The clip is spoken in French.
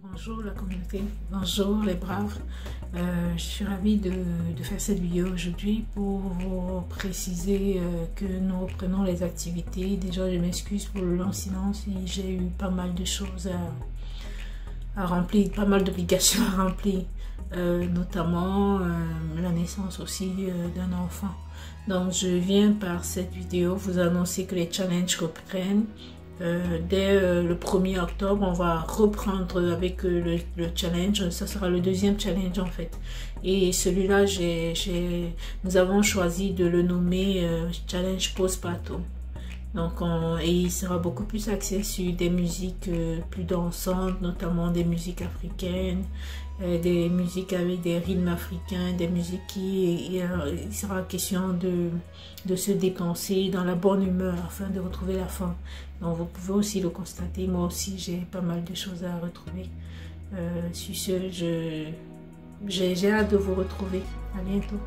Bonjour la communauté, bonjour les braves. Euh, je suis ravie de, faire cette vidéo aujourd'hui pour vous préciser euh, que nous reprenons les activités. Déjà, je m'excuse pour le long silence j'ai eu pas mal de choses à, remplir, pas mal d'obligations à remplir, euh, notamment la naissance aussi d'un enfant. Donc, je viens par cette vidéo vous annoncer que les challenges reprennent. Euh, dès euh, le 1er octobre, on va reprendre avec euh, le, challenge. Ça sera le deuxième challenge en fait. Et celui-là, nous avons choisi de le nommer Challenge Postpartum. Donc, et il sera beaucoup plus axé sur des musiques plus dansantes, notamment des musiques africaines, des musiques avec des rythmes africains, des musiques qui, il, sera question de, de se dépenser dans la bonne humeur afin de retrouver la forme. Donc vous pouvez aussi le constater, moi aussi j'ai pas mal de choses à retrouver. Euh, sur ce, j'ai hâte de vous retrouver. À bientôt.